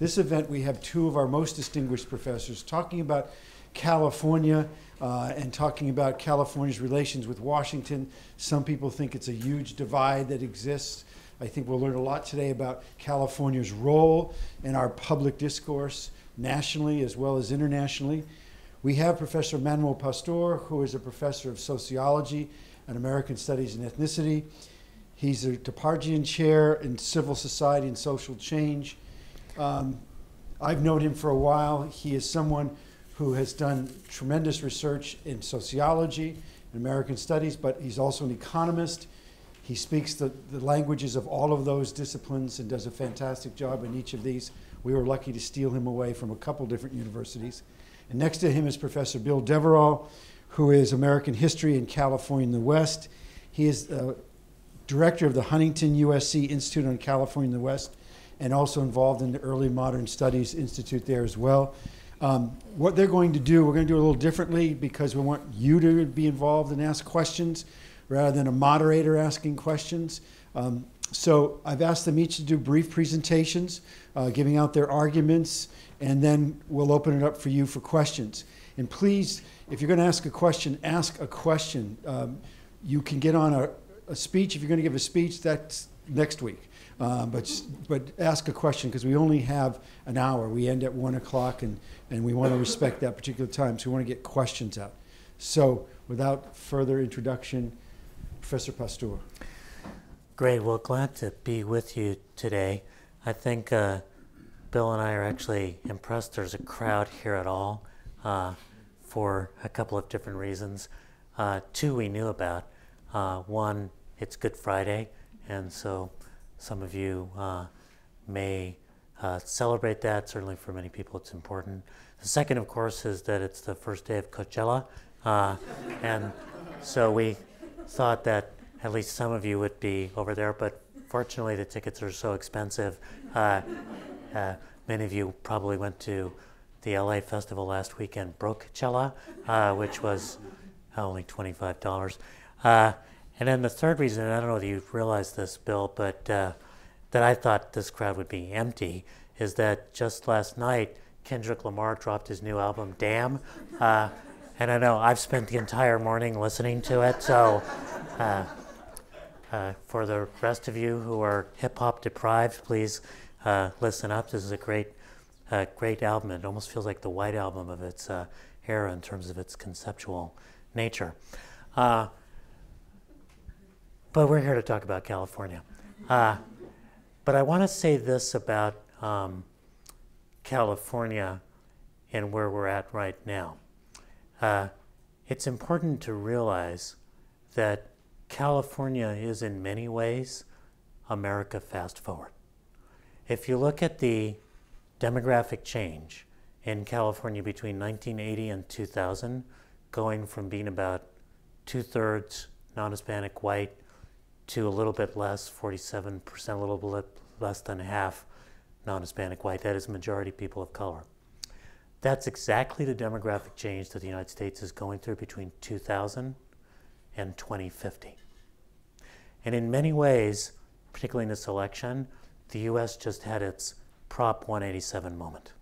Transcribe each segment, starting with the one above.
This event, we have two of our most distinguished professors talking about California uh, and talking about California's relations with Washington. Some people think it's a huge divide that exists. I think we'll learn a lot today about California's role in our public discourse nationally as well as internationally. We have Professor Manuel Pastor, who is a professor of sociology and American Studies and Ethnicity. He's a Turpanjian Chair in Civil Society and Social Change. Um, I've known him for a while. He is someone who has done tremendous research in sociology and American studies, but he's also an economist. He speaks the, the languages of all of those disciplines and does a fantastic job in each of these. We were lucky to steal him away from a couple different universities. And next to him is Professor Bill Deverell, who is American History in California in the West. He is uh, director of the Huntington USC Institute on California in the West and also involved in the Early Modern Studies Institute there as well. Um, what they're going to do, we're going to do a little differently because we want you to be involved and ask questions rather than a moderator asking questions. Um, so I've asked them each to do brief presentations, uh, giving out their arguments, and then we'll open it up for you for questions. And please, if you're going to ask a question, ask a question. Um, you can get on a, a speech. If you're going to give a speech, that's next week. Uh, but, but ask a question because we only have an hour. We end at 1 o'clock and, and we want to respect that particular time. So we want to get questions out. So without further introduction, Professor Pastor. Great. Well, glad to be with you today. I think uh, Bill and I are actually impressed there's a crowd here at all uh, for a couple of different reasons. Uh, two we knew about. Uh, one, it's Good Friday, and so some of you uh, may uh, celebrate that. Certainly for many people, it's important. The second, of course, is that it's the first day of Coachella. Uh, and so we thought that at least some of you would be over there, but fortunately, the tickets are so expensive. Uh, uh, many of you probably went to the LA festival last weekend, Brocoachella, uh, which was only $25. And then the third reason, I don't know if you realize this, Bill, but uh, that I thought this crowd would be empty is that just last night, Kendrick Lamar dropped his new album, Damn. Uh, and I know I've spent the entire morning listening to it, so uh, uh for the rest of you who are hip hop deprived, please uh, listen up. This is a great, uh, great album. It almost feels like the White Album of its era in terms of its conceptual nature. But we're here to talk about California. Uh, but I want to say this about um, California and where we're at right now. Uh, it's important to realize that California is in many ways America fast forward. If you look at the demographic change in California between 1980 and 2000, going from being about two thirds non Hispanic white to a little bit less, 47%, a little bit less than half non-Hispanic white. That is majority people of color. That's exactly the demographic change that the United States is going through between 2000 and 2050. And in many ways, particularly in this election, the US just had its Prop 187 moment.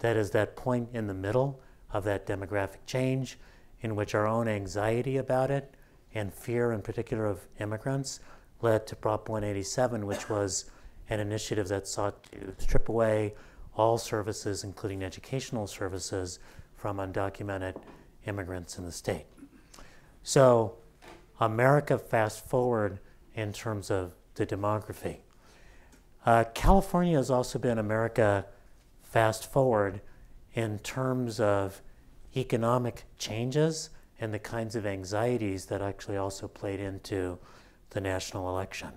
That is that point in the middle of that demographic change in which our own anxiety about it and fear in particular of immigrants led to Prop 187, which was an initiative that sought to strip away all services, including educational services, from undocumented immigrants in the state. So, America fast forward in terms of the demography. Uh, California has also been America fast forward in terms of economic changes and the kinds of anxieties that actually also played into the national election.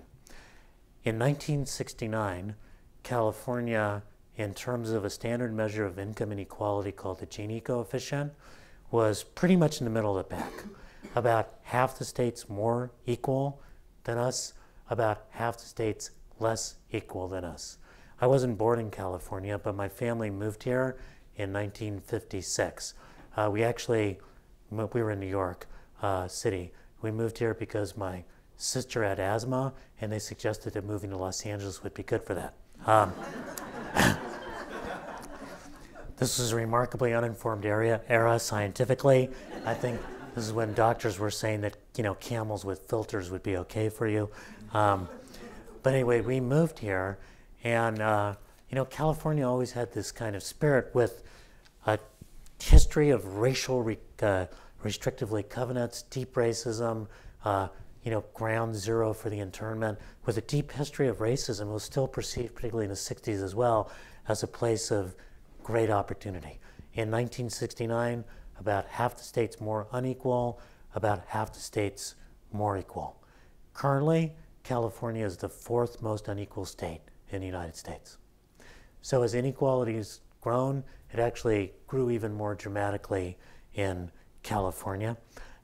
In 1969, California, in terms of a standard measure of income inequality called the Gini coefficient, was pretty much in the middle of the pack. About half the states more equal than us, about half the states less equal than us. I wasn't born in California, but my family moved here in 1956. Uh, we actually we were in New York uh, City. We moved here because my sister had asthma, and they suggested that moving to Los Angeles would be good for that. Um, this was a remarkably uninformed area, era scientifically. I think this is when doctors were saying that you know camels with filters would be okay for you. Um, but anyway, we moved here, and uh, you know California always had this kind of spirit with a history of racial re- uh, restrictively covenants, deep racism. Uh, you know, ground zero for the internment, with a deep history of racism, was still perceived, particularly in the 60s as well, as a place of great opportunity. In 1969, about half the states more unequal, about half the states more equal. Currently, California is the fourth most unequal state in the United States. So as inequality has grown, it actually grew even more dramatically in California.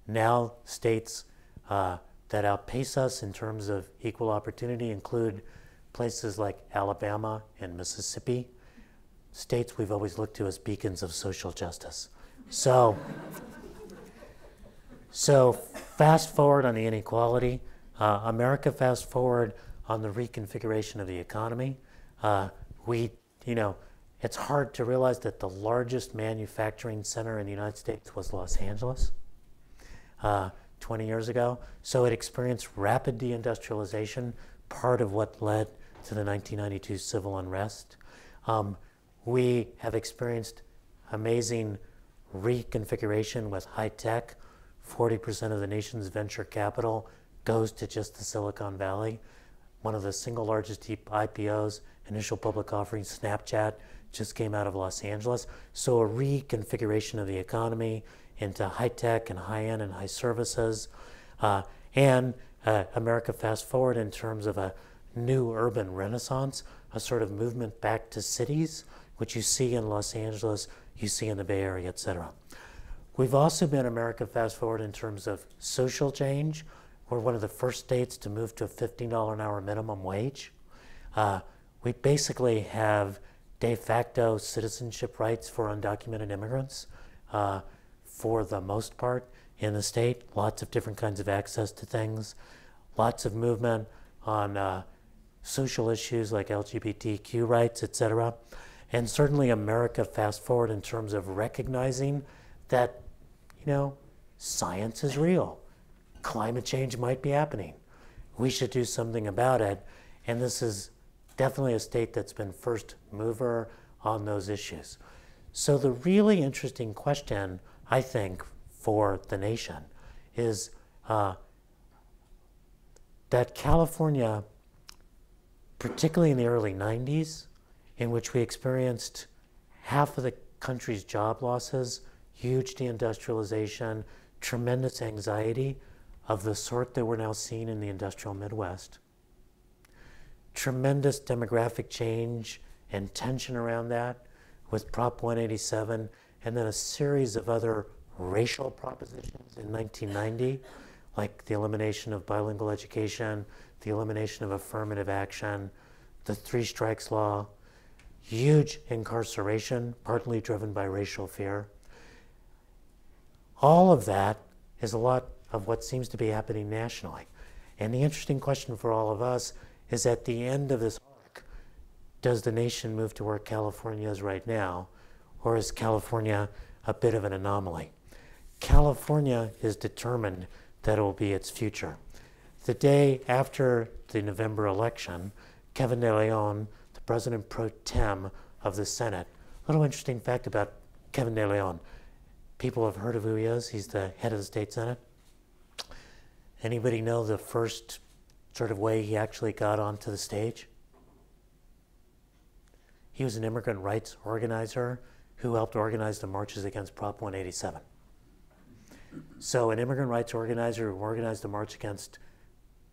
Now, states uh, that outpace us in terms of equal opportunity include places like Alabama and Mississippi, states we've always looked to as beacons of social justice. So, so fast forward on the inequality. Uh, America fast forward on the reconfiguration of the economy. Uh, we, you know, it's hard to realize that the largest manufacturing center in the United States was Los Angeles uh, 20 years ago. So it experienced rapid deindustrialization, part of what led to the 1992 civil unrest. Um, we have experienced amazing reconfiguration with high tech. 40% of the nation's venture capital goes to just the Silicon Valley. One of the single largest IPOs, initial public offering, Snapchat, just came out of Los Angeles. So a reconfiguration of the economy into high tech and high end and high services. Uh, and uh, America fast forward in terms of a new urban renaissance, a sort of movement back to cities, which you see in Los Angeles, you see in the Bay Area, et cetera. We've also been America fast forward in terms of social change. We're one of the first states to move to a $15 an hour minimum wage. Uh, we basically have de facto citizenship rights for undocumented immigrants uh, for the most part in the state. Lots of different kinds of access to things, lots of movement on uh, social issues like LGBTQ rights, etc. and certainly America fast forward in terms of recognizing that, you know, science is real. Climate change might be happening. We should do something about it. And this is definitely a state that's been first mover on those issues. So the really interesting question, I think, for the nation is uh, that California, particularly in the early 90s, in which we experienced half of the country's job losses, huge deindustrialization, tremendous anxiety of the sort that we're now seeing in the industrial Midwest, tremendous demographic change and tension around that with Prop 187, and then a series of other racial propositions in 1990, like the elimination of bilingual education, the elimination of affirmative action, the three strikes law, huge incarceration, partly driven by racial fear. All of that is a lot of what seems to be happening nationally. And the interesting question for all of us is at the end of this arc, does the nation move to where California is right now, or is California a bit of an anomaly? California is determined that it will be its future. The day after the November election, Kevin De Leon the president pro tem of the Senate. A little interesting fact about Kevin De Leon. People have heard of who he is. He's the head of the state Senate. Anybody know the first sort of way he actually got onto the stage? He was an immigrant rights organizer who helped organize the marches against Prop 187. So, an immigrant rights organizer who organized the march against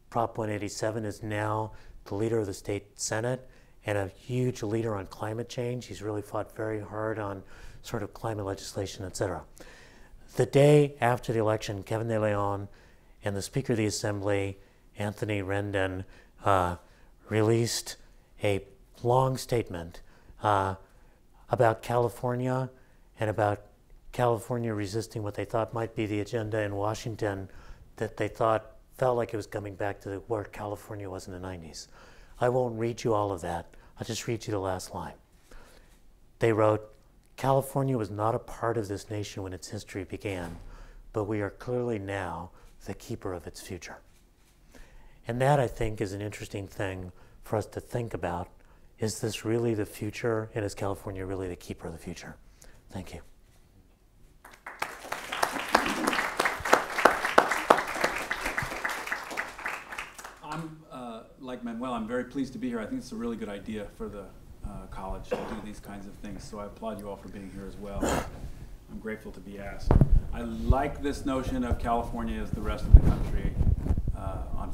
Prop 187 is now the leader of the state Senate and a huge leader on climate change. He's really fought very hard on sort of climate legislation, et cetera. The day after the election, Kevin De Leon and the Speaker of the Assembly, Anthony Rendon, uh, released a long statement uh, about California and about California resisting what they thought might be the agenda in Washington that they thought felt like it was coming back to where California was in the 90s. I won't read you all of that. I'll just read you the last line. They wrote California was not a part of this nation when its history began, but we are clearly now the keeper of its future. And that, I think, is an interesting thing for us to think about. Is this really the future? And is California really the keeper of the future? Thank you. I'm, uh, like Manuel, I'm very pleased to be here. I think it's a really good idea for the uh, college to do these kinds of things, so I applaud you all for being here as well. I'm grateful to be asked. I like this notion of California as the rest of the country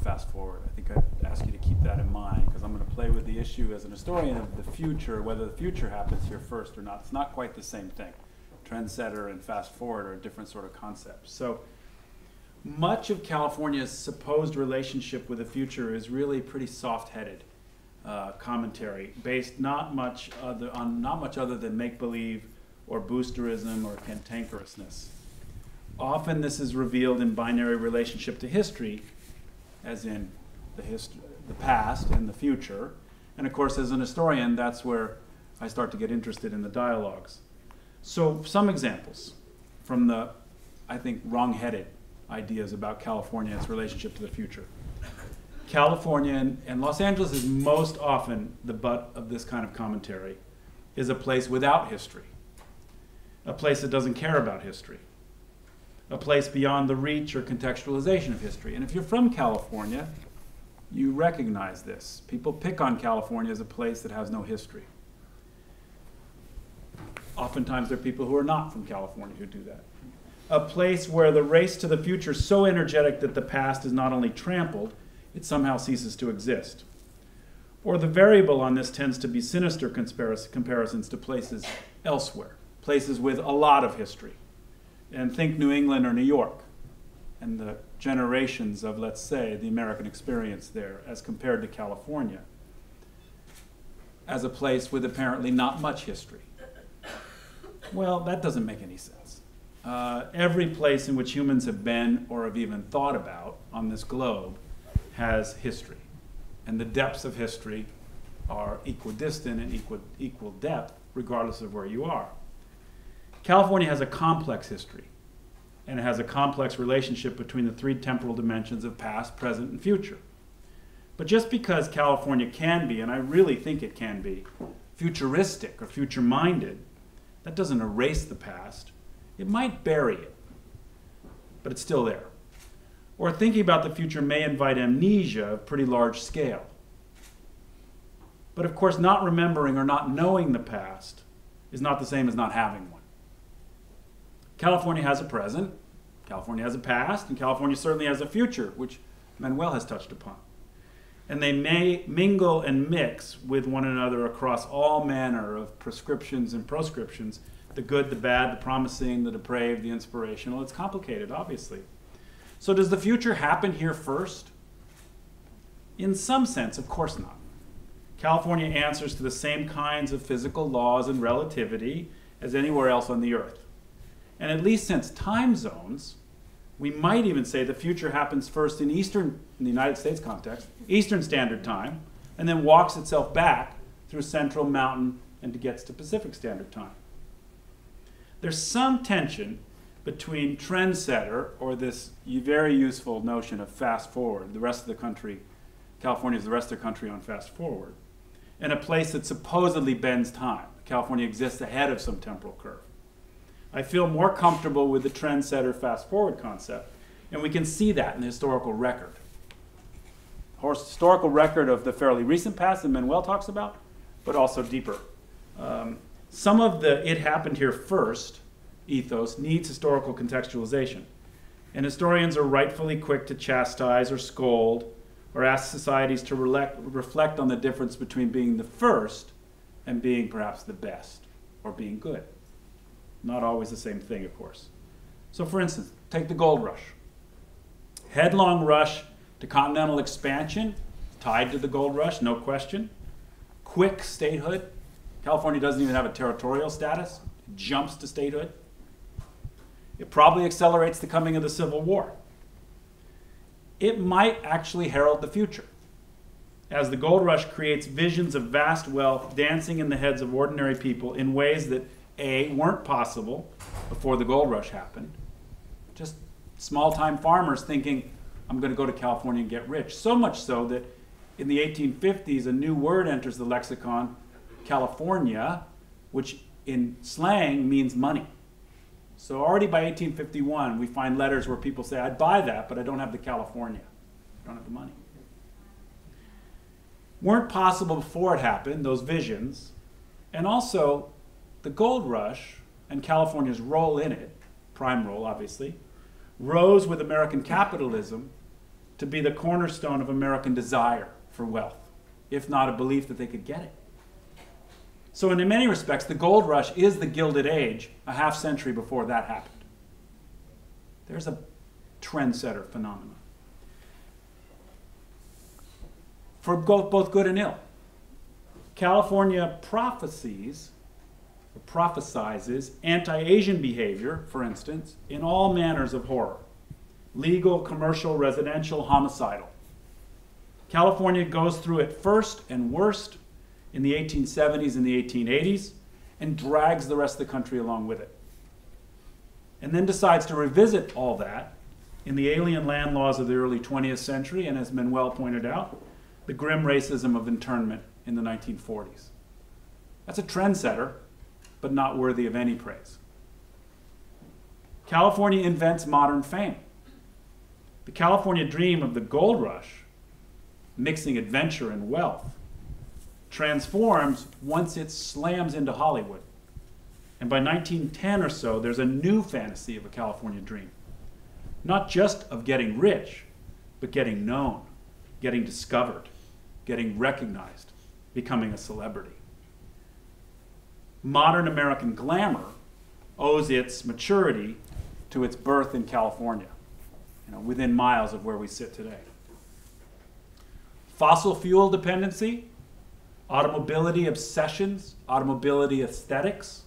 Fast Forward. I think I'd ask you to keep that in mind because I'm going to play with the issue as an historian of the future, whether the future happens here first or not. It's not quite the same thing. Trendsetter and Fast Forward are different sort of concepts. So much of California's supposed relationship with the future is really pretty soft-headed uh, commentary, based not much other on not much other than make-believe or boosterism or cantankerousness. Often this is revealed in binary relationship to history, as in the, hist- the past and the future. And of course, as an historian, that's where I start to get interested in the dialogues. So, some examples from the, I think, wrong headed ideas about California and its relationship to the future. California and, and, Los Angeles is most often the butt of this kind of commentary, is a place without history, a place that doesn't care about history, a place beyond the reach or contextualization of history. And if you're from California, you recognize this. People pick on California as a place that has no history. Oftentimes, there are people who are not from California who do that. A place where the race to the future is so energetic that the past is not only trampled, it somehow ceases to exist. Or the variable on this tends to be sinister comparisons to places elsewhere, places with a lot of history. And think New England or New York and the generations of, let's say, the American experience there as compared to California as a place with apparently not much history. Well, that doesn't make any sense. Uh, every place in which humans have been or have even thought about on this globe has history. And the depths of history are equidistant and equal, equal depth, regardless of where you are. California has a complex history, and it has a complex relationship between the three temporal dimensions of past, present, and future. But just because California can be, and I really think it can be, futuristic or future minded, that doesn't erase the past. It might bury it, but it's still there. Or thinking about the future may invite amnesia of pretty large scale. But of course, not remembering or not knowing the past is not the same as not having one. California has a present, California has a past, and California certainly has a future, which Manuel has touched upon. And they may mingle and mix with one another across all manner of prescriptions and proscriptions the good, the bad, the promising, the depraved, the inspirational. It's complicated, obviously. So, does the future happen here first? In some sense, of course not. California answers to the same kinds of physical laws and relativity as anywhere else on the earth. And at least since time zones, we might even say the future happens first in Eastern, in the United States context, Eastern Standard Time, and then walks itself back through Central Mountain and gets to Pacific Standard Time. There's some tension between trendsetter, or this very useful notion of fast forward, the rest of the country, California is the rest of the country on fast forward, and a place that supposedly bends time. California exists ahead of some temporal curve. I feel more comfortable with the trendsetter fast forward concept, and we can see that in the historical record. Historical record of the fairly recent past that Manuel talks about, but also deeper. Um, some of the it happened here first ethos needs historical contextualization. And historians are rightfully quick to chastise or scold or ask societies to reflect on the difference between being the first and being perhaps the best or being good. Not always the same thing, of course. So, for instance, take the gold rush. Headlong rush to continental expansion, tied to the gold rush, no question. Quick statehood. California doesn't even have a territorial status, it jumps to statehood. It probably accelerates the coming of the Civil War. It might actually herald the future, as the gold rush creates visions of vast wealth dancing in the heads of ordinary people in ways that A, weren't possible before the gold rush happened. Just small time farmers thinking, I'm going to go to California and get rich. So much so that in the 1850s, a new word enters the lexicon, California, which in slang means money. So already by 1851, we find letters where people say, I'd buy that, but I don't have the California. I don't have the money. Weren't possible before it happened, those visions. And also, the gold rush and California's role in it, prime role obviously, rose with American capitalism to be the cornerstone of American desire for wealth, if not a belief that they could get it. So, in many respects, the gold rush is the Gilded Age a half century before that happened. There's a trendsetter phenomenon. For both good and ill. California prophecies, prophesizes anti Asian behavior, for instance, in all manners of horror legal, commercial, residential, homicidal. California goes through it first and worst in the 1870s and the 1880s and drags the rest of the country along with it. And then decides to revisit all that in the alien land laws of the early 20th century, and as Manuel pointed out, the grim racism of internment in the 1940s. That's a trendsetter, but not worthy of any praise. California invents modern fame. The California dream of the gold rush, mixing adventure and wealth, transforms once it slams into Hollywood. And by 1910 or so, there's a new fantasy of a California dream. Not just of getting rich, but getting known, getting discovered, getting recognized, becoming a celebrity. Modern American glamour owes its maturity to its birth in California, you know, within miles of where we sit today. Fossil fuel dependency automobility obsessions, automobility aesthetics,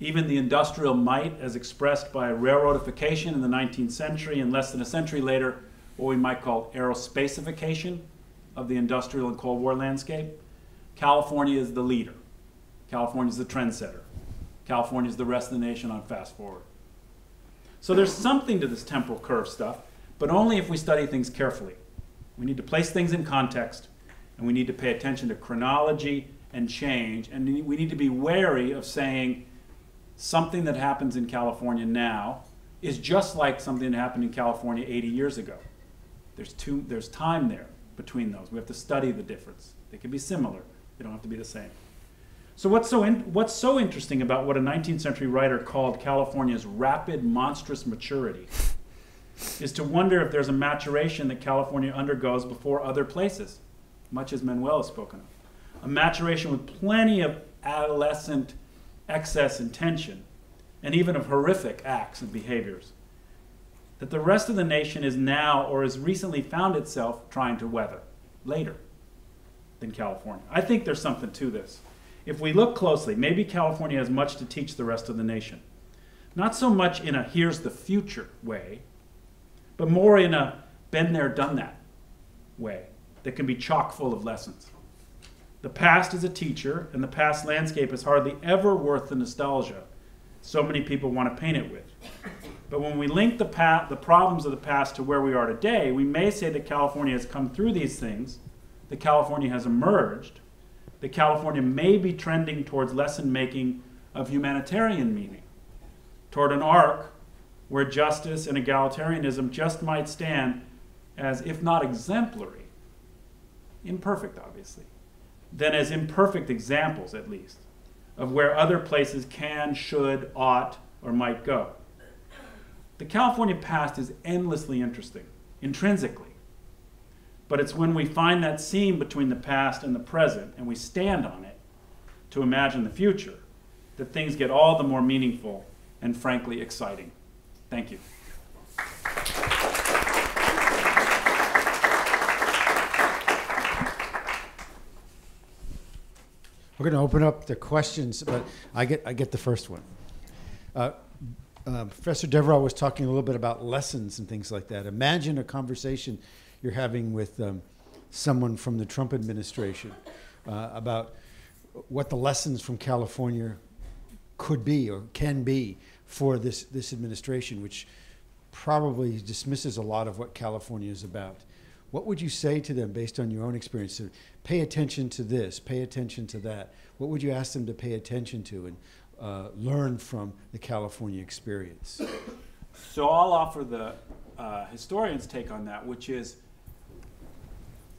even the industrial might as expressed by railroadification in the 19th century, and less than a century later, what we might call aerospacification of the industrial and Cold War landscape. California is the leader. California is the trendsetter. California is the rest of the nation on fast forward. So there's something to this temporal curve stuff, but only if we study things carefully. We need to place things in context and we need to pay attention to chronology and change. And we need to be wary of saying something that happens in California now is just like something that happened in California 80 years ago. There's, two, there's time there between those. We have to study the difference. They can be similar, they don't have to be the same. So, what's so, in, what's so interesting about what a 19th century writer called California's rapid, monstrous maturity is to wonder if there's a maturation that California undergoes before other places much as Manuel has spoken of. A maturation with plenty of adolescent excess and tension, and even of horrific acts and behaviors that the rest of the nation is now or has recently found itself trying to weather later than California. I think there's something to this. If we look closely, maybe California has much to teach the rest of the nation. Not so much in a here's the future way, but more in a been there, done that way that can be chock full of lessons. The past is a teacher, and the past landscape is hardly ever worth the nostalgia so many people want to paint it with. But when we link the, the problems of the past to where we are today, we may say that California has come through these things, that California has emerged, that California may be trending towards lesson making of humanitarian meaning, toward an arc where justice and egalitarianism just might stand as, if not exemplary, imperfect, obviously, then as imperfect examples, at least, of where other places can, should, ought, or might go. The California past is endlessly interesting, intrinsically. But it's when we find that seam between the past and the present and we stand on it to imagine the future that things get all the more meaningful and frankly exciting. Thank you. We're going to open up the questions, but I get I get the first one. Uh, uh, Professor Deverell was talking a little bit about lessons and things like that. Imagine a conversation you're having with um, someone from the Trump administration uh, about what the lessons from California could be or can be for this, this administration, which probably dismisses a lot of what California is about. What would you say to them based on your own experience? To pay attention to this, pay attention to that. What would you ask them to pay attention to and uh, learn from the California experience? So I'll offer the uh, historian's take on that, which is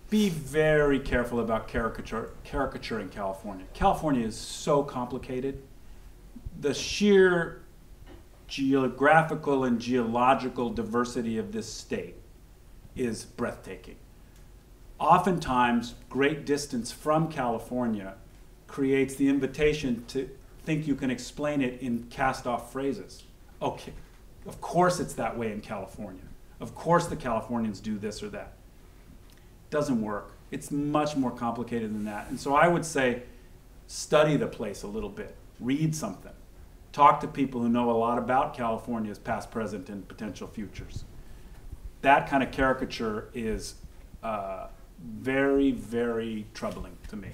be very careful about caricature, caricaturing California. California is so complicated. The sheer geographical and geological diversity of this state is breathtaking. Oftentimes, great distance from California creates the invitation to think you can explain it in cast off phrases. Okay, of course it's that way in California. Of course the Californians do this or that. Doesn't work. It's much more complicated than that. And so I would say study the place a little bit, read something, talk to people who know a lot about California's past, present, and potential futures. That kind of caricature is uh, very, very troubling to me.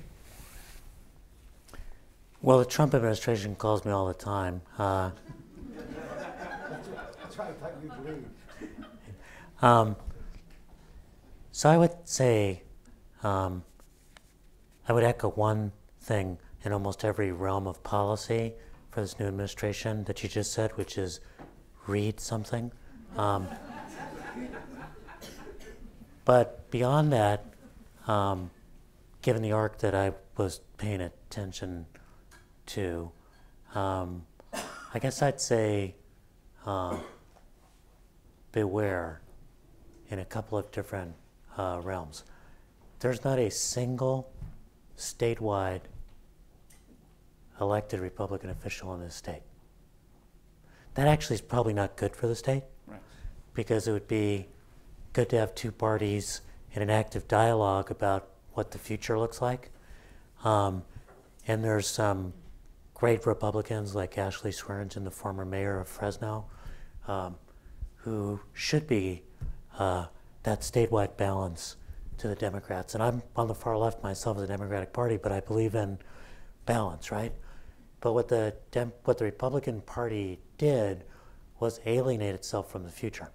Well, the Trump administration calls me all the time. Uh, That's right, I thought you'd. Um, so I would say, um, I would echo one thing in almost every realm of policy for this new administration that you just said, which is read something. Um, but beyond that, um, given the arc that I was paying attention to, um, I guess I'd say uh, beware in a couple of different uh, realms. There's not a single statewide elected Republican official in this state. That actually is probably not good for the state Right. because it would be good to have two parties in an active dialogue about what the future looks like. Um, and there's some great Republicans like Ashley Swearengin, the former mayor of Fresno, um, who should be uh, that statewide balance to the Democrats. And I'm on the far left myself of the Democratic Party, but I believe in balance, right? But what the Dem- what the Republican Party did was alienate itself from the future.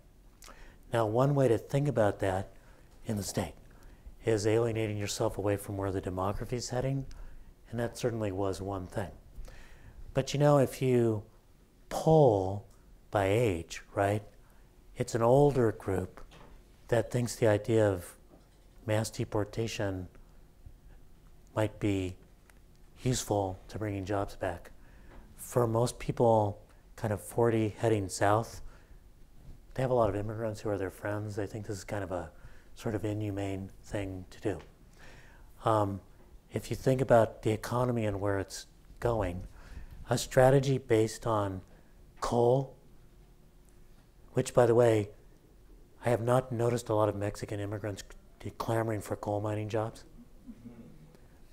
Now, one way to think about that in the state is alienating yourself away from where the demography is heading, and that certainly was one thing. But you know, if you poll by age, right, it's an older group that thinks the idea of mass deportation might be useful to bringing jobs back. For most people, kind of 40 heading south, they have a lot of immigrants who are their friends. They think this is kind of a sort of inhumane thing to do. Um, if you think about the economy and where it's going, a strategy based on coal, which, by the way, I have not noticed a lot of Mexican immigrants clamoring for coal mining jobs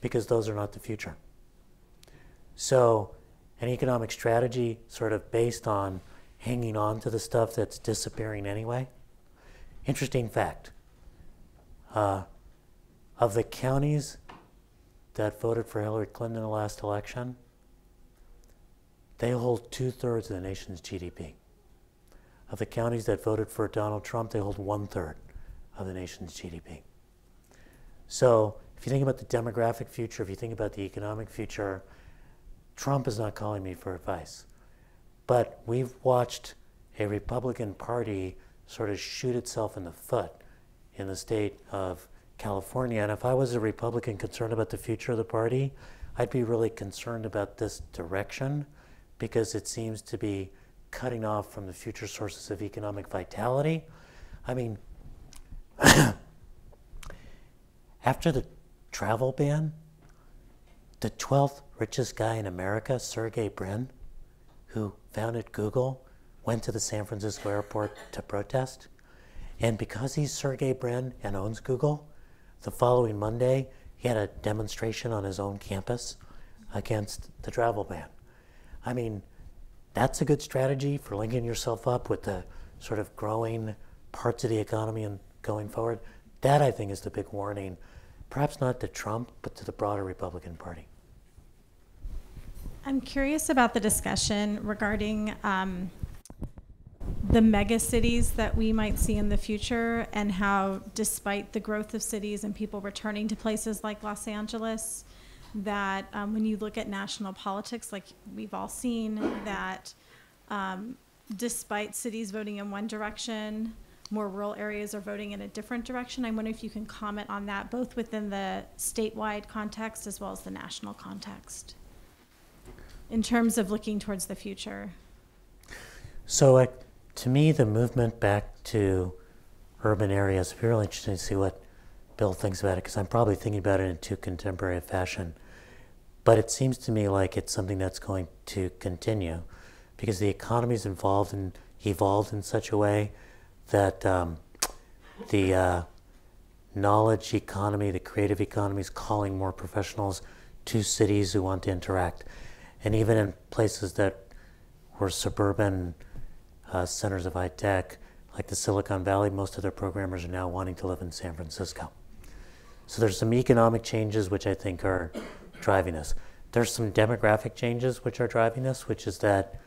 because those are not the future. So, an economic strategy sort of based on hanging on to the stuff that's disappearing anyway. Interesting fact uh, of the counties that voted for Hillary Clinton in the last election, they hold two thirds of the nation's GDP. Of the counties that voted for Donald Trump, they hold one third of the nation's GDP. So, if you think about the demographic future, if you think about the economic future, Trump is not calling me for advice. But we've watched a Republican Party sort of shoot itself in the foot in the state of California. And if I was a Republican concerned about the future of the party, I'd be really concerned about this direction because it seems to be cutting off from the future sources of economic vitality. I mean, after the travel ban, the 12th richest guy in America, Sergey Brin, who founded Google, went to the San Francisco airport to protest. And because he's Sergey Brin and owns Google, the following Monday, he had a demonstration on his own campus against the travel ban. I mean, that's a good strategy for linking yourself up with the sort of growing parts of the economy and going forward. That, I think, is the big warning, perhaps not to Trump, but to the broader Republican Party. I'm curious about the discussion regarding um, the mega cities that we might see in the future and how, despite the growth of cities and people returning to places like Los Angeles, that um, when you look at national politics, like we've all seen, that um, despite cities voting in one direction, more rural areas are voting in a different direction. I wonder if you can comment on that, both within the statewide context as well as the national context, in terms of looking towards the future. So, uh, to me, the movement back to urban areas, it'd really interesting to see what Bill thinks about it, because I'm probably thinking about it in too contemporary a fashion. But it seems to me like it's something that's going to continue because the economy's involved and evolved in such a way that um, the uh, knowledge economy, the creative economy is calling more professionals to cities who want to interact. And even in places that were suburban uh, centers of high tech, like the Silicon Valley, most of their programmers are now wanting to live in San Francisco. So there's some economic changes which I think are driving this. There's some demographic changes which are driving this, which is that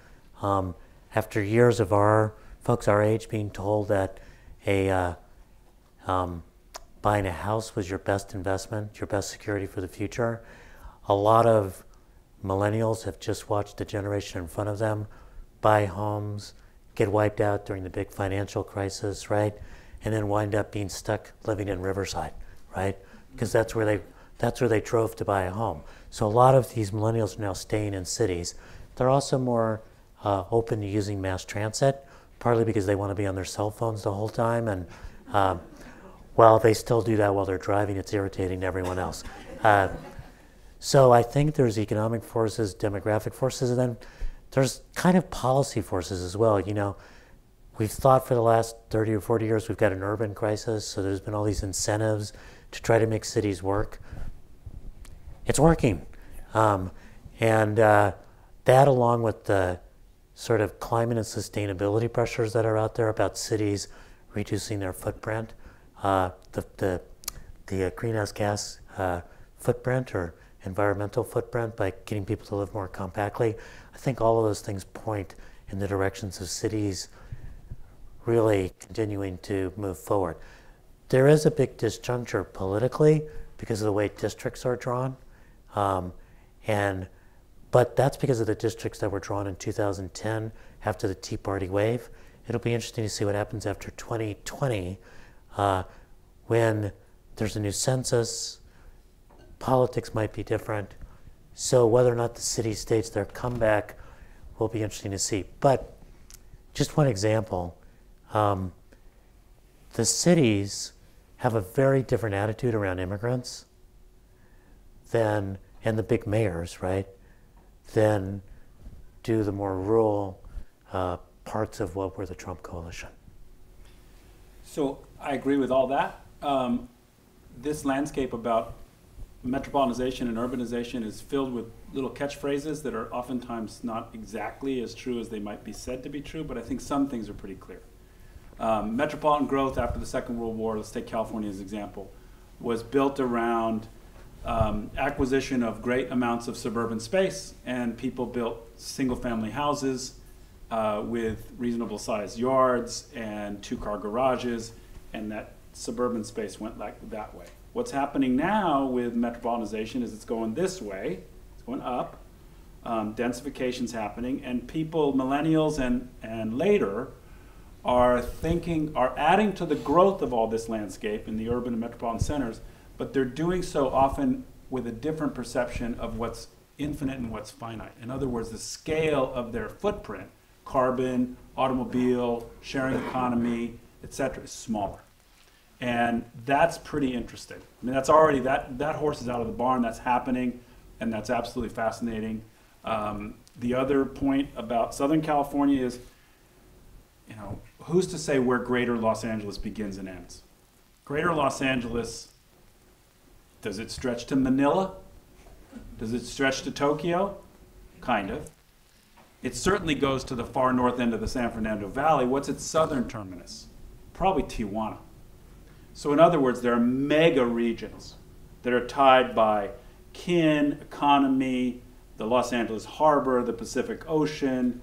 um, after years of our folks our age being told that a uh, um, buying a house was your best investment, your best security for the future, a lot of millennials have just watched the generation in front of them buy homes, get wiped out during the big financial crisis, right? And then wind up being stuck living in Riverside, right? Because that's where they that's where they drove to buy a home. So a lot of these millennials are now staying in cities. They're also more uh, open to using mass transit, partly because they want to be on their cell phones the whole time. And uh, while they still do that while they're driving, it's irritating to everyone else. Uh, so I think there's economic forces, demographic forces, and then there's kind of policy forces as well. You know, we've thought for the last 30 or 40 years we've got an urban crisis, so there's been all these incentives to try to make cities work. It's working. Um, and uh, that, along with the sort of climate and sustainability pressures that are out there about cities reducing their footprint, uh, the, the, the uh, greenhouse gas uh, footprint or environmental footprint by getting people to live more compactly. I think all of those things point in the directions of cities really continuing to move forward. There is a big disjuncture politically because of the way districts are drawn. Um, and but that's because of the districts that were drawn in 2010 after the Tea Party wave. It'll be interesting to see what happens after 2020 uh, when there's a new census, politics might be different. So whether or not the city states their comeback will be interesting to see. But just one example, um, the cities have a very different attitude around immigrants than, and the big mayors, right? than do the more rural uh, parts of what were the Trump coalition. So I agree with all that. Um, this landscape about metropolitanization and urbanization is filled with little catchphrases that are oftentimes not exactly as true as they might be said to be true, but I think some things are pretty clear. Um, metropolitan growth after the Second World War, let's take California as an example, was built around um, acquisition of great amounts of suburban space, and people built single family houses uh, with reasonable sized yards and two car garages, and that suburban space went like that way. What's happening now with metropolitanization is it's going this way, it's going up. Um, densification's happening, and people, millennials and, and later, are thinking, are adding to the growth of all this landscape in the urban and metropolitan centers but they're doing so often with a different perception of what's infinite and what's finite. In other words, the scale of their footprint, carbon, automobile, sharing economy, etc., is smaller. And that's pretty interesting. I mean, that's already, that, that horse is out of the barn, that's happening, and that's absolutely fascinating. Um, the other point about Southern California is, you know, who's to say where greater Los Angeles begins and ends? Greater Los Angeles does it stretch to Manila? Does it stretch to Tokyo? Kind of. It certainly goes to the far north end of the San Fernando Valley. What's its southern terminus? Probably Tijuana. So, in other words, there are mega regions that are tied by kin, economy, the Los Angeles harbor, the Pacific Ocean,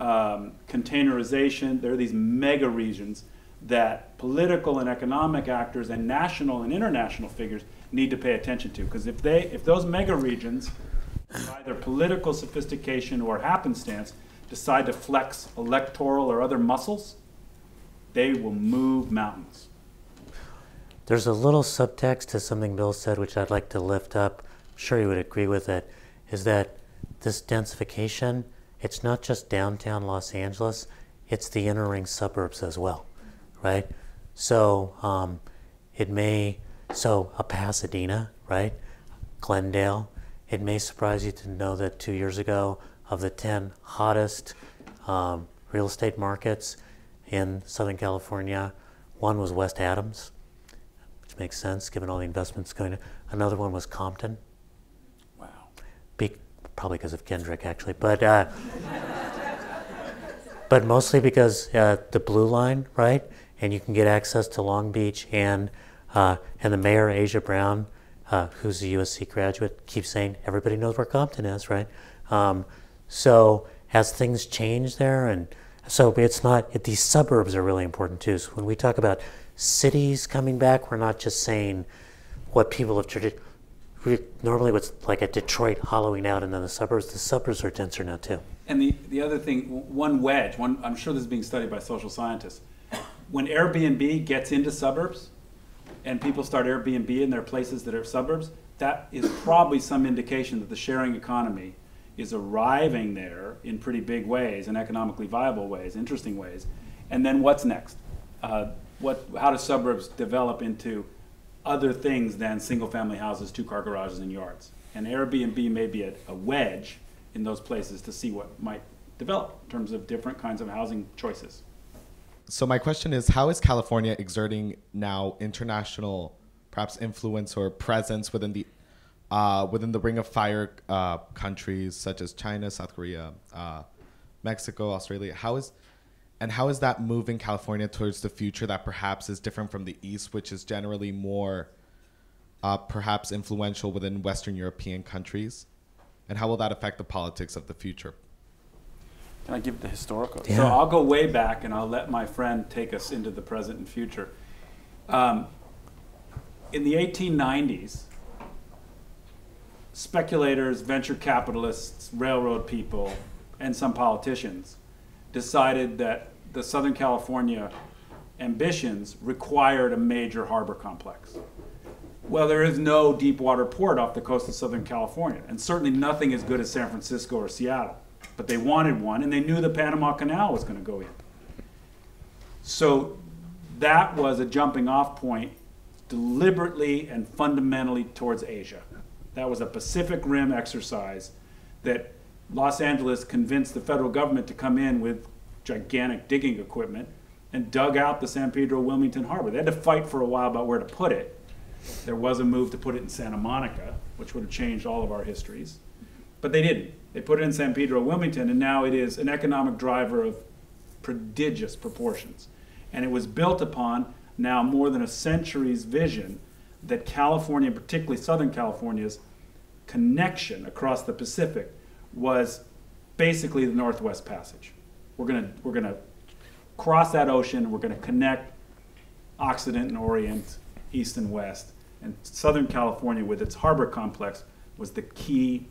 um, containerization. There are these mega regions that political and economic actors and national and international figures need to pay attention to. Because if they, if those mega regions, either political sophistication or happenstance, decide to flex electoral or other muscles, they will move mountains. There's a little subtext to something Bill said, which I'd like to lift up. I'm sure you would agree with it. Is that this densification? It's not just downtown Los Angeles; it's the inner ring suburbs as well, right? So um, it may so a Pasadena, right? Glendale. It may surprise you to know that two years ago, of the 10 hottest um, real estate markets in Southern California, one was West Adams, which makes sense given all the investments going. To, another one was Compton. Wow. Be, probably because of Kendrick, actually, but uh, but mostly because uh, the Blue Line, right? And you can get access to Long Beach and uh, and the mayor, Aja Brown, uh, who's a USC graduate, keeps saying everybody knows where Compton is, right? Um, so as things change there, and so it's not it, these suburbs are really important too. So when we talk about cities coming back, we're not just saying what people have traditionally normally what's like a Detroit hollowing out and then the suburbs. The suburbs are denser now too. And the, the other thing, one wedge, one I'm sure this is being studied by social scientists. When Airbnb gets into suburbs, and people start Airbnb in their places that are suburbs, that is probably some indication that the sharing economy is arriving there in pretty big ways and economically viable ways, interesting ways. And then what's next? Uh, what, how do suburbs develop into other things than single family houses, two car garages, and yards? And Airbnb may be a, a wedge in those places to see what might develop in terms of different kinds of housing choices so my question is how is california exerting now international perhaps influence or presence within the uh, within the ring of fire uh, countries such as china south korea uh, mexico australia? How is and how is that moving california towards the future that perhaps is different from the east which is generally more uh, perhaps influential within western european countries? And how will that affect the politics of the future can I give the historical? Yeah. So I'll go way back and I'll let my friend take us into the present and future. Um, in the 1890s, speculators, venture capitalists, railroad people, and some politicians decided that the Southern California ambitions required a major harbor complex. Well, there is no deep water port off the coast of Southern California, and certainly nothing as good as San Francisco or Seattle but they wanted one, and they knew the Panama Canal was going to go in. So that was a jumping off point deliberately and fundamentally towards Asia. That was a Pacific Rim exercise that Los Angeles convinced the federal government to come in with gigantic digging equipment and dug out the San Pedro Wilmington Harbor. They had to fight for a while about where to put it. There was a move to put it in Santa Monica, which would have changed all of our histories, but they didn't. They put it in San Pedro Wilmington, and now it is an economic driver of prodigious proportions. And it was built upon now more than a century's vision that California, particularly Southern California's connection across the Pacific, was basically the Northwest Passage. We're gonna we're gonna cross that ocean. We're gonna connect Occident and Orient, East and West, and Southern California with its harbor complex was the key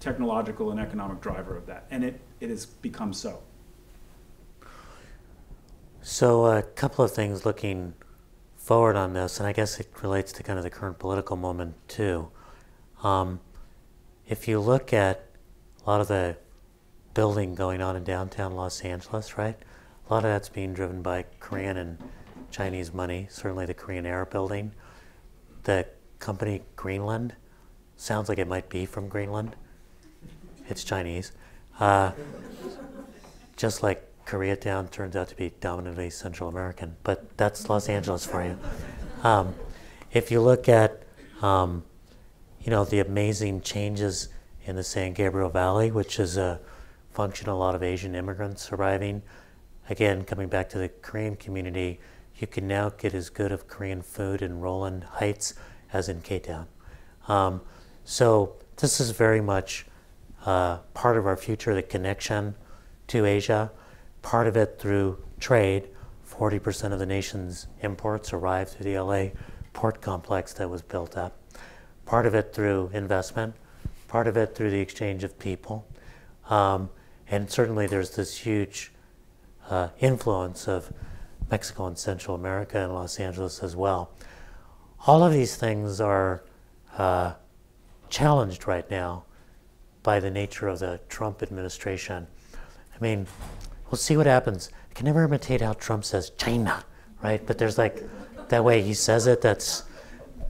technological and economic driver of that, and it, it has become so. So, a couple of things looking forward on this, and I guess it relates to kind of the current political moment too. Um, if you look at a lot of the building going on in downtown Los Angeles, right? A lot of that's being driven by Korean and Chinese money, certainly the Korean Air building. The company Greenland sounds like it might be from Greenland it's Chinese. Uh, just like Koreatown turns out to be dominantly Central American, but that's Los Angeles for you. Um, if you look at, um, you know, the amazing changes in the San Gabriel Valley, which is a function of a lot of Asian immigrants arriving, again, coming back to the Korean community, you can now get as good of Korean food in Rowland Heights as in K-Town. Um, so this is very much uh, part of our future, the connection to Asia, part of it through trade. 40% of the nation's imports arrive through the LA port complex that was built up. Part of it through investment, part of it through the exchange of people. Um, and certainly there's this huge uh, influence of Mexico and Central America and Los Angeles as well. All of these things are uh, challenged right now by the nature of the Trump administration. I mean, we'll see what happens. I can never imitate how Trump says China, right? But there's like that way he says it. That's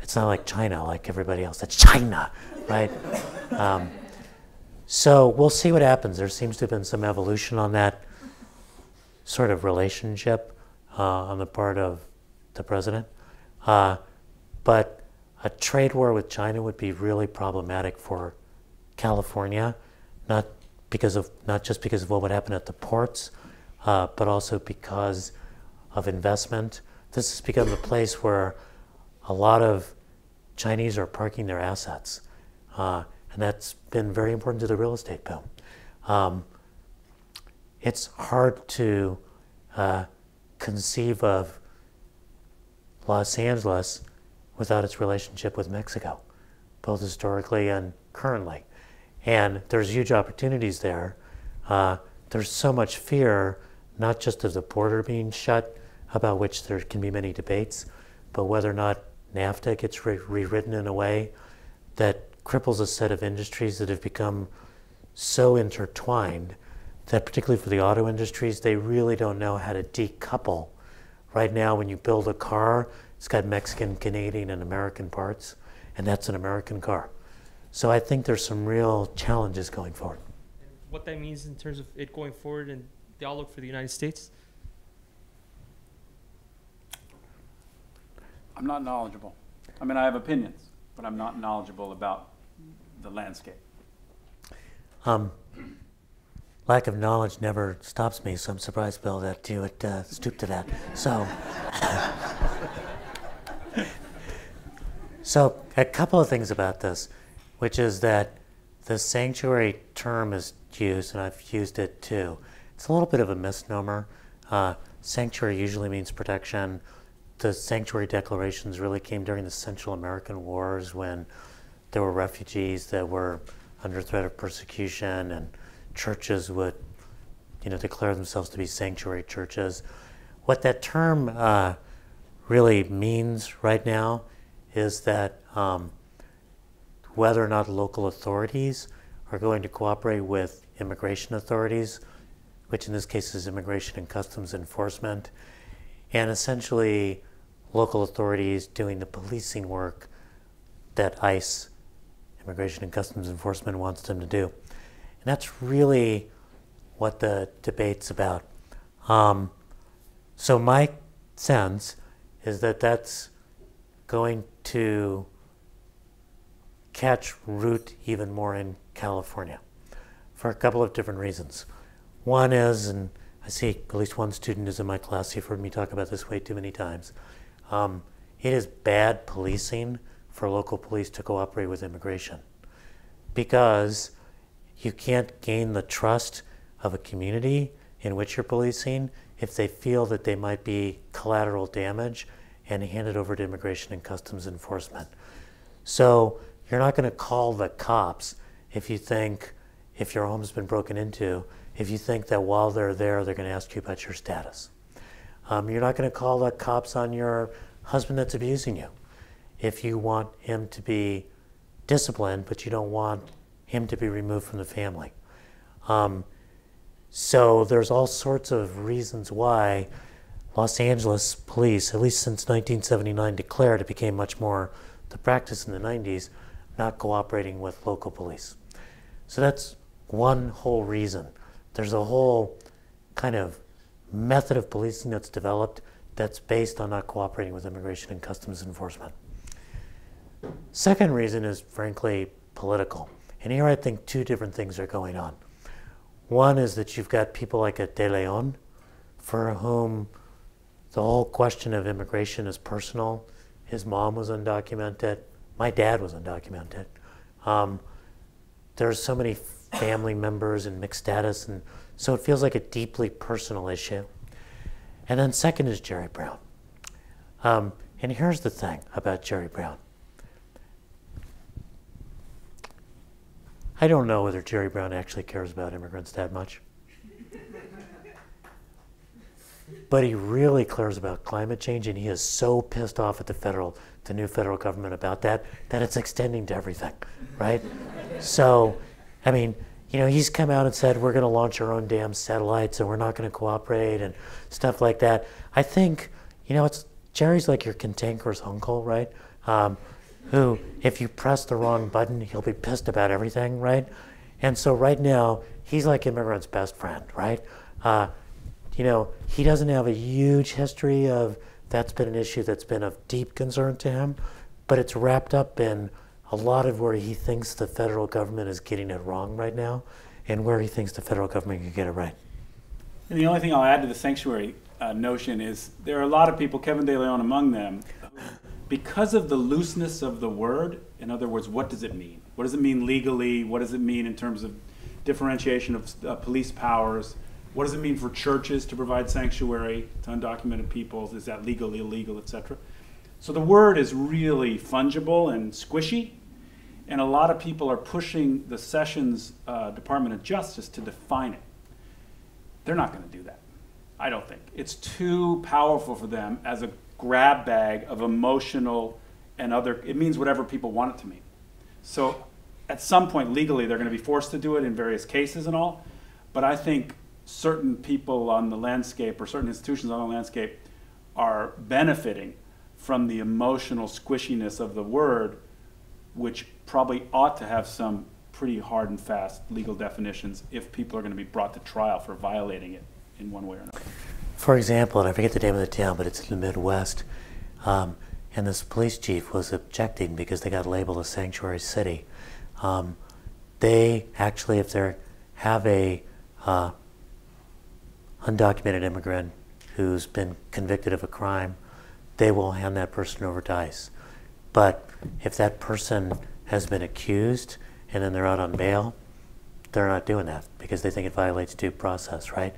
it's not like China, like everybody else. That's China, right? Um, so we'll see what happens. There seems to have been some evolution on that sort of relationship uh, on the part of the president. Uh, but a trade war with China would be really problematic for California, not because of not just because of what would happen at the ports, uh, but also because of investment. This has become a place where a lot of Chinese are parking their assets. Uh, and that's been very important to the real estate boom. Um, it's hard to uh, conceive of Los Angeles without its relationship with Mexico, both historically and currently. And there's huge opportunities there. Uh, there's so much fear, not just of the border being shut, about which there can be many debates, but whether or not NAFTA gets re- rewritten in a way that cripples a set of industries that have become so intertwined that, particularly for the auto industries, they really don't know how to decouple. Right now, when you build a car, it's got Mexican, Canadian, and American parts, and that's an American car. So I think there's some real challenges going forward. And what that means in terms of it going forward and the outlook for the United States? I'm not knowledgeable. I mean, I have opinions, but I'm not knowledgeable about the landscape. Um, lack of knowledge never stops me, so I'm surprised, Bill, that you would uh, stoop to that. So, so a couple of things about this, which is that the sanctuary term is used, and I've used it too. It's a little bit of a misnomer. Uh, sanctuary usually means protection. The sanctuary declarations really came during the Central American Wars when there were refugees that were under threat of persecution, and churches would, you know, declare themselves to be sanctuary churches. What that term uh, really means right now is that um, whether or not local authorities are going to cooperate with immigration authorities, which in this case is Immigration and Customs Enforcement, and essentially local authorities doing the policing work that ICE Immigration and Customs Enforcement wants them to do. And that's really what the debate's about. Um, so, my sense is that that's going to catch root even more in California for a couple of different reasons. One is, and I see at least one student is in my class, you've heard me talk about this way too many times. Um, it is bad policing for local police to cooperate with immigration because you can't gain the trust of a community in which you're policing if they feel that they might be collateral damage and hand it over to immigration and customs enforcement. So you're not going to call the cops if you think, if your home's been broken into, if you think that while they're there, they're going to ask you about your status. Um, you're not going to call the cops on your husband that's abusing you if you want him to be disciplined, but you don't want him to be removed from the family. Um, so there's all sorts of reasons why Los Angeles police, at least since 1979, declared it became much more the practice in the 90s, not cooperating with local police. So that's one whole reason. There's a whole kind of method of policing that's developed that's based on not cooperating with immigration and customs enforcement. Second reason is frankly political. And here I think two different things are going on. One is that you've got people like a De Leon, for whom the whole question of immigration is personal. His mom was undocumented. My dad was undocumented. Um, there's so many family members and mixed status, and so it feels like a deeply personal issue. And then second is Jerry Brown. Um, and here's the thing about Jerry Brown. I don't know whether Jerry Brown actually cares about immigrants that much. but he really cares about climate change, and he is so pissed off at the federal, the new federal government about that that it's extending to everything, right? so, I mean, you know, he's come out and said we're going to launch our own damn satellites and we're not going to cooperate and stuff like that. I think, you know, it's Jerry's like your cantankerous uncle, right? Um, who, if you press the wrong button, he'll be pissed about everything, right? And so right now, he's like immigrants' best friend, right? Uh, you know, he doesn't have a huge history of that's been an issue that's been of deep concern to him, but it's wrapped up in a lot of where he thinks the federal government is getting it wrong right now and where he thinks the federal government can get it right. And the only thing I'll add to the sanctuary uh, notion is there are a lot of people, Kevin De Leon among them, because of the looseness of the word, in other words, what does it mean? What does it mean legally? What does it mean in terms of differentiation of uh, police powers? What does it mean for churches to provide sanctuary to undocumented peoples? Is that legal, illegal, etc.? So the word is really fungible and squishy, and a lot of people are pushing the Sessions uh, Department of Justice to define it. They're not going to do that. I don't think. It's too powerful for them as a grab bag of emotional and other, it means whatever people want it to mean. So at some point, legally, they're going to be forced to do it in various cases and all. But I think certain people on the landscape or certain institutions on the landscape are benefiting from the emotional squishiness of the word, which probably ought to have some pretty hard and fast legal definitions if people are going to be brought to trial for violating it in one way or another. For example, and I forget the name of the town, but it's in the Midwest, um, and this police chief was objecting because they got labeled a sanctuary city. Um, they actually, if they have a uh, undocumented immigrant who's been convicted of a crime, they will hand that person over to ICE. But if that person has been accused and then they're out on bail, they're not doing that because they think it violates due process, right?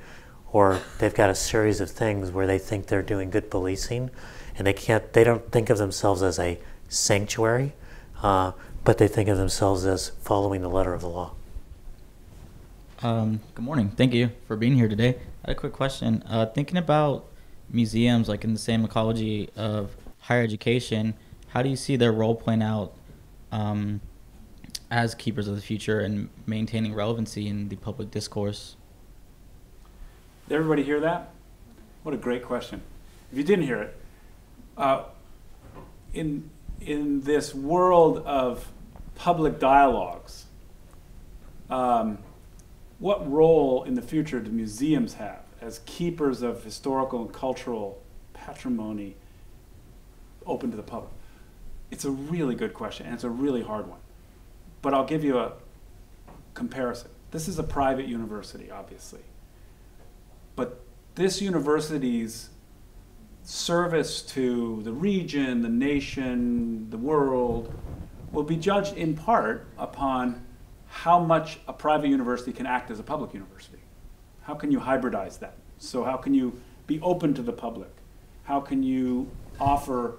Or they've got a series of things where they think they're doing good policing and they can't, they don't think of themselves as a sanctuary, uh, but they think of themselves as following the letter of the law. Um, good morning. Thank you for being here today. A quick question. Uh, thinking about museums, like in the same ecology of higher education, how do you see their role playing out um, as keepers of the future and maintaining relevancy in the public discourse? Did everybody hear that? What a great question. If you didn't hear it, uh, in in this world of public dialogues, um, what role in the future do museums have as keepers of historical and cultural patrimony open to the public? It's a really good question, and it's a really hard one. But I'll give you a comparison. This is a private university, obviously. But this university's service to the region, the nation, the world will be judged in part upon how much a private university can act as a public university. How can you hybridize that? So, how can you be open to the public? How can you offer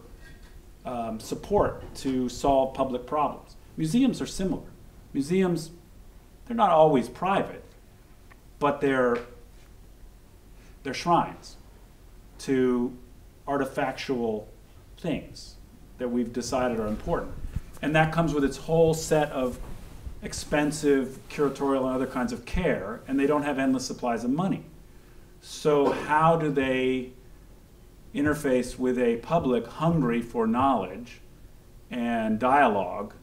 um, support to solve public problems? Museums are similar. Museums, they're not always private, but they're, they're shrines to artifactual things that we've decided are important. And that comes with its whole set of expensive curatorial and other kinds of care, and they don't have endless supplies of money. So, how do they interface with a public hungry for knowledge and dialogue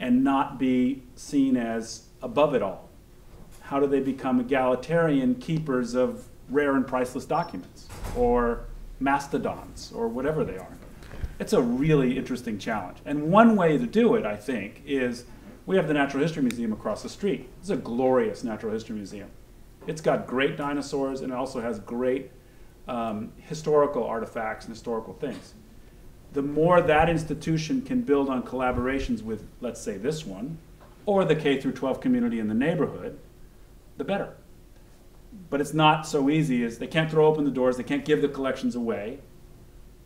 and not be seen as above it all? How do they become egalitarian keepers of rare and priceless documents or mastodons or whatever they are? It's a really interesting challenge. And one way to do it, I think, is we have the Natural History Museum across the street. It's a glorious natural history museum. It's got great dinosaurs and it also has great um, historical artifacts and historical things. The more that institution can build on collaborations with, let's say, this one, or the K through 12 community in the neighborhood, the better. But it's not so easy as they can't throw open the doors, they can't give the collections away.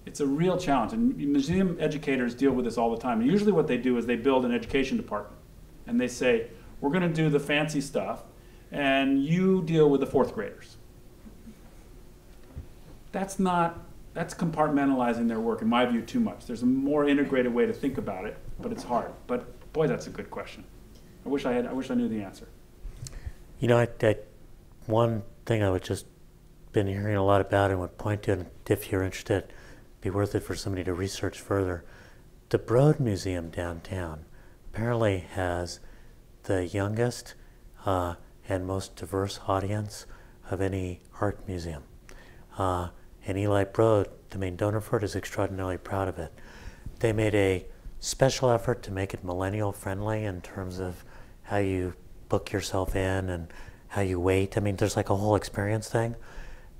It's a real challenge, and museum educators deal with this all the time. And usually, what they do is they build an education department, and they say, "We're going to do the fancy stuff, and you deal with the fourth graders." That's not that's compartmentalizing their work, in my view, too much. There's a more integrated way to think about it, but it's hard. But boy, that's a good question. I wish I had. I wish I knew the answer. You know, I, I, one thing I would just been hearing a lot about and would point to, and if you're interested, be worth it for somebody to research further. The Broad Museum downtown apparently has the youngest uh, and most diverse audience of any art museum. Uh, and Eli Broad, the main donor for it, is extraordinarily proud of it. They made a special effort to make it millennial friendly in terms of how you book yourself in and how you wait. I mean, there's like a whole experience thing.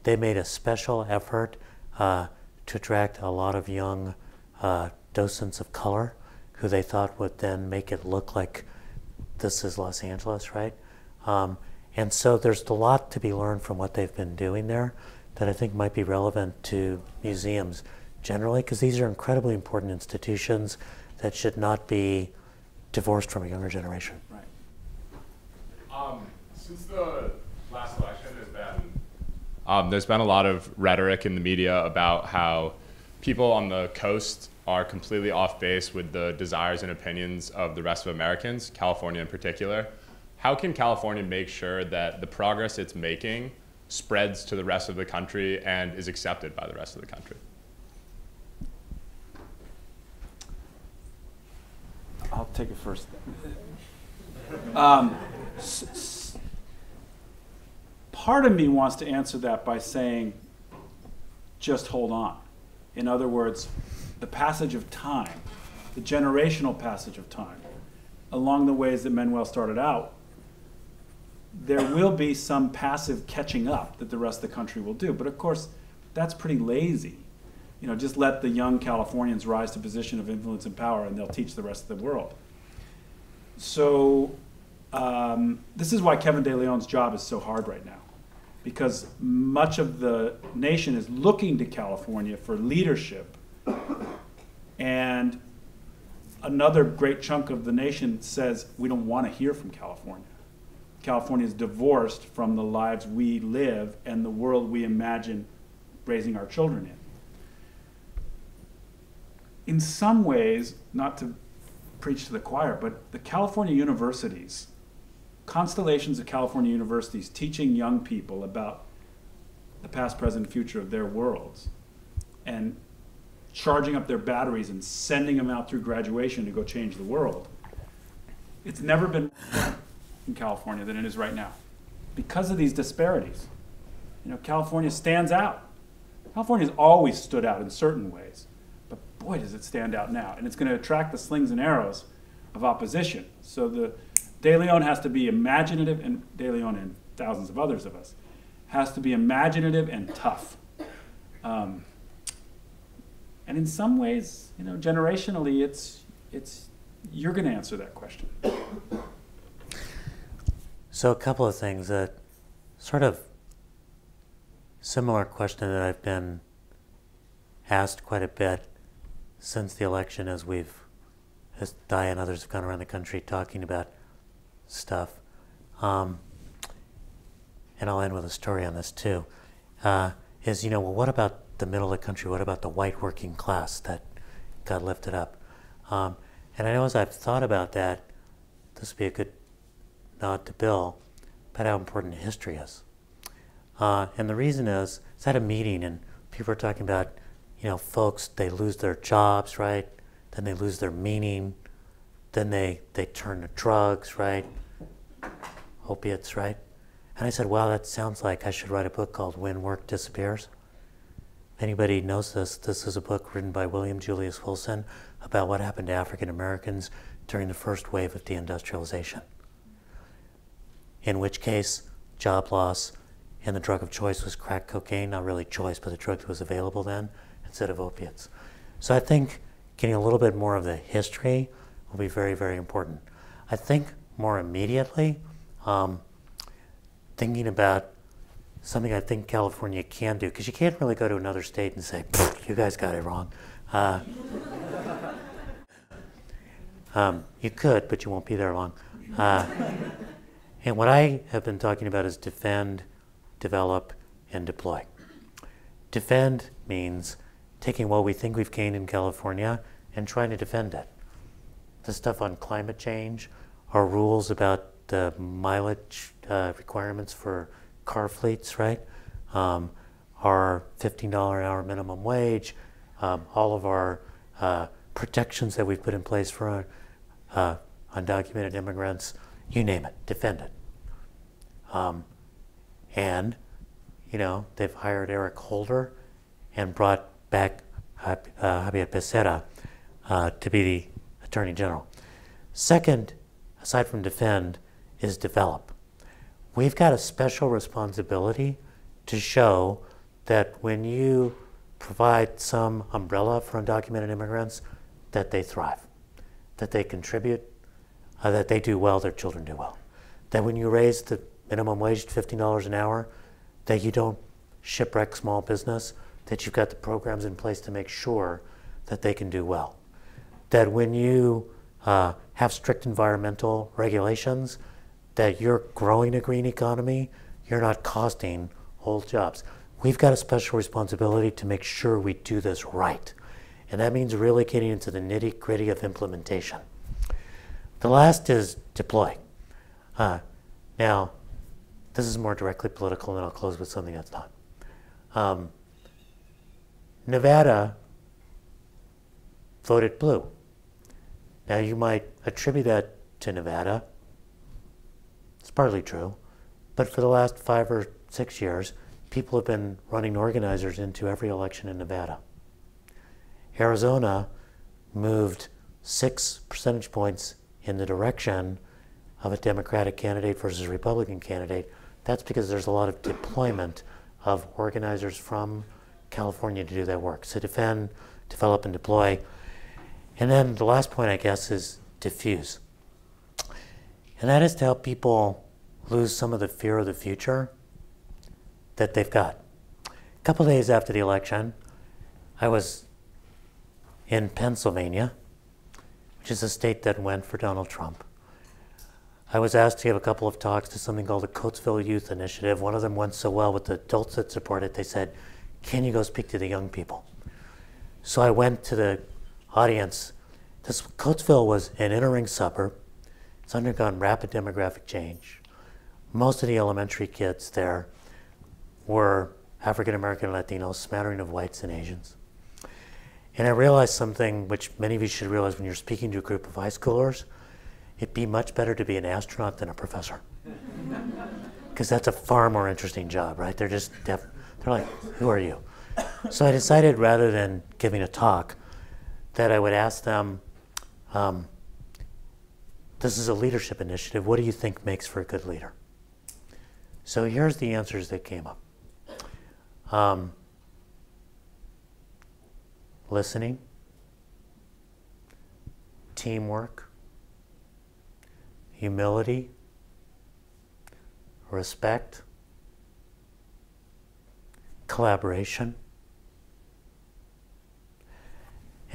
They made a special effort uh, to attract a lot of young uh, docents of color who they thought would then make it look like this is Los Angeles, right? Um, and so there's a lot to be learned from what they've been doing there that I think might be relevant to museums generally, because these are incredibly important institutions that should not be divorced from a younger generation. Right. Um, since the last election, there's been um, there's been a lot of rhetoric in the media about how people on the coast are completely off base with the desires and opinions of the rest of Americans, California in particular. How can California make sure that the progress it's making spreads to the rest of the country and is accepted by the rest of the country? I'll take it first. Um, s- s- part of me wants to answer that by saying, just hold on. In other words, the passage of time, the generational passage of time, along the ways that Manuel started out, there will be some passive catching up that the rest of the country will do. But of course, that's pretty lazy. You know, just let the young Californians rise to position of influence and power, and they'll teach the rest of the world. So, um, this is why Kevin De Leon's job is so hard right now, because much of the nation is looking to California for leadership, and another great chunk of the nation says we don't want to hear from California. California is divorced from the lives we live and the world we imagine raising our children in. In some ways, not to preach to the choir, but the California universities, constellations of California universities teaching young people about the past, present, future of their worlds and charging up their batteries and sending them out through graduation to go change the world. It's never been in California than it is right now because of these disparities. You know, California stands out. California's always stood out in certain ways, but boy, does it stand out now. And it's going to attract the slings and arrows of opposition. So the De Leon has to be imaginative, and De Leon and thousands of others of us has to be imaginative and tough. Um, and in some ways, you know, generationally, it's it's you're going to answer that question. So, a couple of things that sort of similar question that I've been asked quite a bit since the election as we've, as Di and others have gone around the country talking about stuff. Um, and I'll end with a story on this too. Uh, is, you know, well, what about the middle of the country? What about the white working class that got lifted up? Um, and I know as I've thought about that, this would be a good nod to Bill about how important history is. Uh, and the reason is, it's at a meeting and people are talking about, you know, folks, they lose their jobs, right? Then they lose their meaning. Then they, they turn to drugs, right? Opiates, right? And I said, wow, that sounds like I should write a book called When Work Disappears. If anybody knows this, this is a book written by William Julius Wilson about what happened to African Americans during the first wave of deindustrialization in which case job loss and the drug of choice was crack cocaine, not really choice, but the drug that was available then instead of opiates. So I think getting a little bit more of the history will be very, very important. I think more immediately, um, thinking about something I think California can do, because you can't really go to another state and say, you guys got it wrong. Uh, um, you could, but you won't be there long. Uh, and what I have been talking about is defend, develop, and deploy. Defend means taking what we think we've gained in California and trying to defend it. The stuff on climate change, our rules about the mileage uh, requirements for car fleets, right? Um, our $15 an hour minimum wage, um, all of our uh, protections that we've put in place for uh, undocumented immigrants, you name it, defend it. Um, and, you know, they've hired Eric Holder and brought back uh, Xavier Becerra uh, to be the Attorney General. Second, aside from defend, is develop. We've got a special responsibility to show that when you provide some umbrella for undocumented immigrants, that they thrive, that they contribute, uh, that they do well, their children do well. That when you raise the minimum wage to $15 an hour, that you don't shipwreck small business, that you've got the programs in place to make sure that they can do well. That when you uh, have strict environmental regulations, that you're growing a green economy, you're not costing whole jobs. We've got a special responsibility to make sure we do this right. And that means really getting into the nitty gritty of implementation. The last is deploy. Uh, now, this is more directly political, and I'll close with something that's not. Um, Nevada voted blue. Now, you might attribute that to Nevada. It's partly true. But for the last five or six years, people have been running organizers into every election in Nevada. Arizona moved six percentage points in the direction of a Democratic candidate versus a Republican candidate. That's because there's a lot of deployment of organizers from California to do that work. So defend, develop, and deploy. And then the last point, I guess, is diffuse. And that is to help people lose some of the fear of the future that they've got. A couple days after the election, I was in Pennsylvania, which is a state that went for Donald Trump. I was asked to give a couple of talks to something called the Coatesville Youth Initiative. One of them went so well with the adults that support it, they said, Can you go speak to the young people? So I went to the audience. This Coatesville was an inner ring suburb. It's undergone rapid demographic change. Most of the elementary kids there were African American Latinos, smattering of whites and Asians. And I realized something which many of you should realize when you're speaking to a group of high schoolers it'd be much better to be an astronaut than a professor. Because that's a far more interesting job, right? They're just, they're like, who are you? So I decided rather than giving a talk, that I would ask them, um, this is a leadership initiative. What do you think makes for a good leader? So here's the answers that came up um, listening, teamwork, humility, respect, collaboration.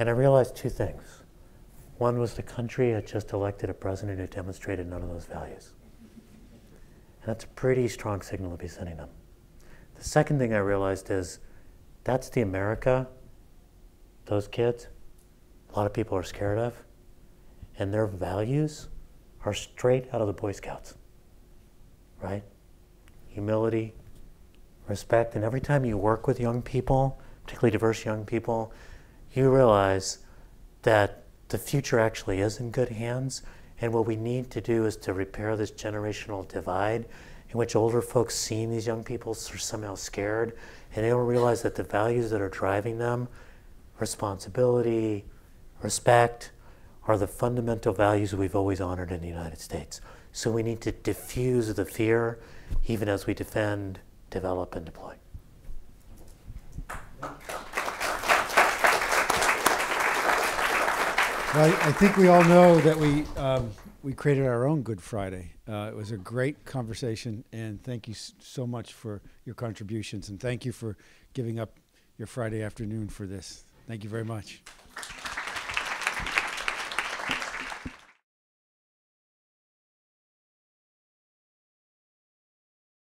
And I realized two things. One was the country had just elected a president who demonstrated none of those values. And that's a pretty strong signal to be sending them. The second thing I realized is that's the America those kids, a lot of people are scared of, and their values are straight out of the Boy Scouts, right? Humility, respect, and every time you work with young people, particularly diverse young people, you realize that the future actually is in good hands. And what we need to do is to repair this generational divide in which older folks seeing these young people are somehow scared and they don't realize that the values that are driving them responsibility, respect are the fundamental values we've always honored in the United States. So we need to diffuse the fear even as we defend, develop, and deploy. Well, I, I think we all know that we um, we created our own Good Friday. Uh, it was a great conversation, and thank you so much for your contributions, and thank you for giving up your Friday afternoon for this. Thank you very much.